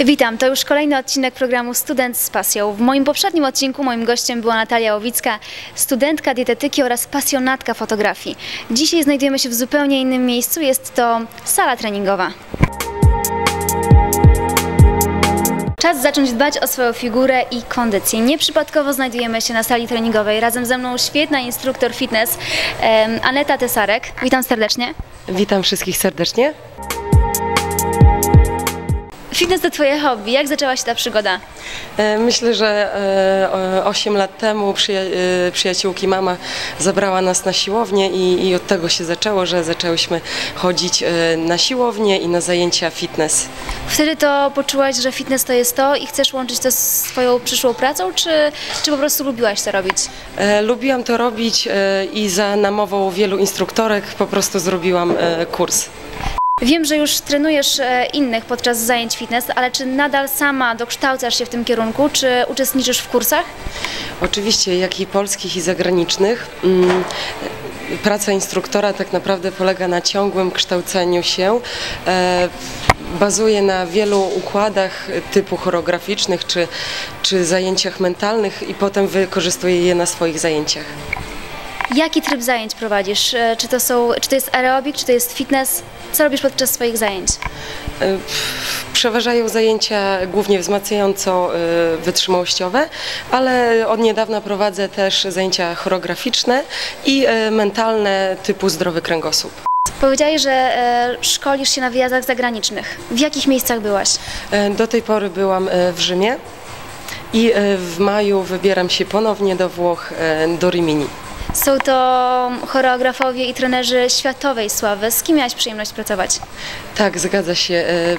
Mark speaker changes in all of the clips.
Speaker 1: Witam, to już kolejny odcinek programu Student z pasją. W moim poprzednim odcinku moim gościem była Natalia Łowicka, studentka dietetyki oraz pasjonatka fotografii. Dzisiaj znajdujemy się w zupełnie innym miejscu, jest to sala treningowa. Czas zacząć dbać o swoją figurę i kondycję. Nieprzypadkowo znajdujemy się na sali treningowej. Razem ze mną świetna instruktor fitness Aneta Tesarek. Witam serdecznie.
Speaker 2: Witam wszystkich serdecznie.
Speaker 1: Fitness to Twoje hobby. Jak zaczęła się ta przygoda?
Speaker 2: E, Myślę, że e, o- 8 lat temu przyja- e, przyjaciółki mama zabrała nas na siłownię i, i od tego się zaczęło, że zaczęłyśmy chodzić e, na siłownię i na zajęcia fitness.
Speaker 1: Wtedy to poczułaś, że fitness to jest to i chcesz łączyć to z swoją przyszłą pracą, czy, czy po prostu lubiłaś to robić?
Speaker 2: E, Lubiłam to robić e, i za namową wielu instruktorek po prostu zrobiłam e, kurs.
Speaker 1: Wiem, że już trenujesz e, innych podczas zajęć fitness, ale czy nadal sama dokształcasz się w tym kierunku, czy uczestniczysz w kursach?
Speaker 2: Oczywiście, jak i polskich i zagranicznych. Mm, Praca instruktora tak naprawdę polega na ciągłym kształceniu się. E, Bazuje na wielu układach typu choreograficznych czy, czy zajęciach mentalnych i potem wykorzystuje je na swoich zajęciach.
Speaker 1: Jaki tryb zajęć prowadzisz? E, Czy to, są, czy to jest aerobik, czy to jest fitness? Co robisz podczas swoich zajęć?
Speaker 2: E, Przeważają zajęcia głównie wzmacniająco-wytrzymałościowe, ale od niedawna prowadzę też zajęcia choreograficzne i e, mentalne typu zdrowy kręgosłup.
Speaker 1: Powiedziałeś, że e, szkolisz się na wyjazdach zagranicznych. W jakich miejscach byłaś?
Speaker 2: E, Do tej pory byłam e, w Rzymie i e, w maju wybieram się ponownie do Włoch, e, do Rimini.
Speaker 1: Są to choreografowie i trenerzy światowej sławy. Z kim miałaś przyjemność pracować?
Speaker 2: Tak, zgadza się. e,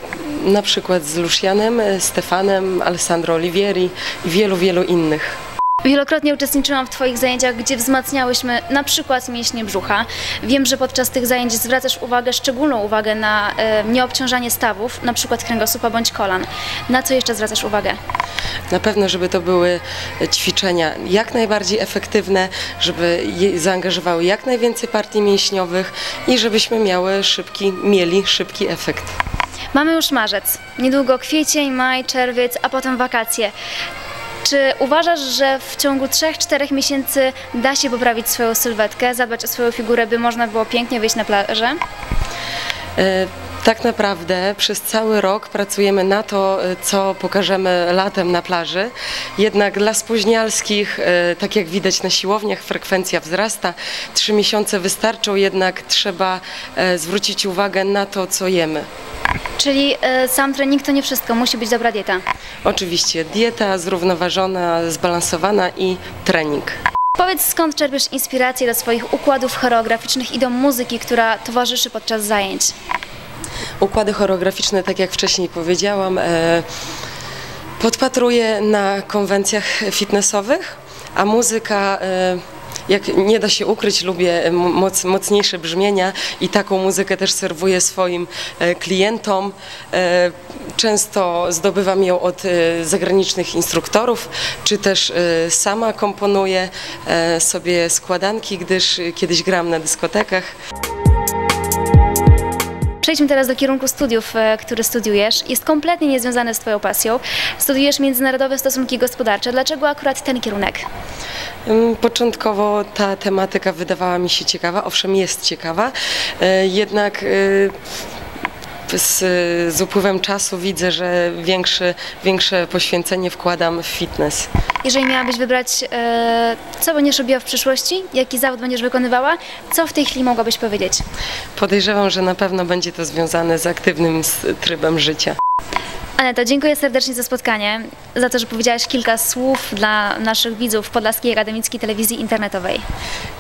Speaker 2: Na przykład z Lucianem, e, Stefanem, Alessandro Olivieri i wielu, wielu innych.
Speaker 1: Wielokrotnie uczestniczyłam w Twoich zajęciach, gdzie wzmacniałyśmy na przykład mięśnie brzucha. Wiem, że podczas tych zajęć zwracasz uwagę, szczególną uwagę na e, nieobciążanie stawów, na przykład kręgosłupa bądź kolan. Na co jeszcze zwracasz uwagę?
Speaker 2: Na pewno, żeby to były ćwiczenia jak najbardziej efektywne, żeby zaangażowały jak najwięcej partii mięśniowych i żebyśmy miały szybki, mieli szybki efekt.
Speaker 1: Mamy już marzec, niedługo kwiecień, maj, czerwiec, a potem wakacje. Czy uważasz, że w ciągu 3-4 miesięcy da się poprawić swoją sylwetkę, zadbać o swoją figurę, by można było pięknie wyjść na plażę?
Speaker 2: E, Tak naprawdę przez cały rok pracujemy na to, e, co pokażemy latem na plaży. Jednak dla spóźnialskich, e, tak jak widać na siłowniach, frekwencja wzrasta. Trzy miesiące wystarczą, jednak trzeba e, zwrócić uwagę na to, co jemy.
Speaker 1: Czyli sam trening to nie wszystko, musi być dobra dieta.
Speaker 2: Oczywiście dieta zrównoważona, zbalansowana i trening.
Speaker 1: Powiedz, skąd czerpiesz inspirację do swoich układów choreograficznych i do muzyki, która towarzyszy podczas zajęć?
Speaker 2: Układy choreograficzne, tak jak wcześniej powiedziałam, e, podpatruję na konwencjach fitnessowych, a muzyka, e, jak nie da się ukryć, lubię moc, mocniejsze brzmienia i taką muzykę też serwuję swoim e, klientom. Często zdobywam ją od zagranicznych instruktorów, czy też sama komponuję sobie składanki, gdyż kiedyś grałam na dyskotekach.
Speaker 1: Przejdźmy teraz do kierunku studiów, e, który studiujesz. Jest kompletnie niezwiązany z Twoją pasją. Studiujesz międzynarodowe stosunki gospodarcze. Dlaczego akurat ten kierunek?
Speaker 2: Początkowo ta tematyka wydawała mi się ciekawa, owszem jest ciekawa, e, jednak e, z, z upływem czasu widzę, że większy, większe poświęcenie wkładam w fitness.
Speaker 1: Jeżeli miałabyś wybrać, e, co będziesz robiła w przyszłości, jaki zawód będziesz wykonywała, co w tej chwili mogłabyś powiedzieć?
Speaker 2: Podejrzewam, że na pewno będzie to związane z aktywnym s- trybem życia.
Speaker 1: Aneta, dziękuję serdecznie za spotkanie, za to, że powiedziałaś kilka słów dla naszych widzów Podlaskiej Akademickiej Telewizji Internetowej.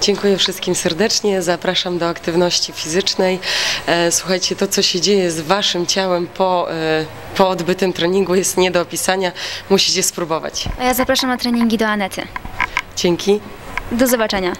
Speaker 2: Dziękuję wszystkim serdecznie, zapraszam do aktywności fizycznej. E, Słuchajcie, to co się dzieje z waszym ciałem po, e, po odbytym treningu jest nie do opisania, musicie spróbować.
Speaker 1: A ja zapraszam na treningi do Anety.
Speaker 2: Dzięki.
Speaker 1: Do zobaczenia.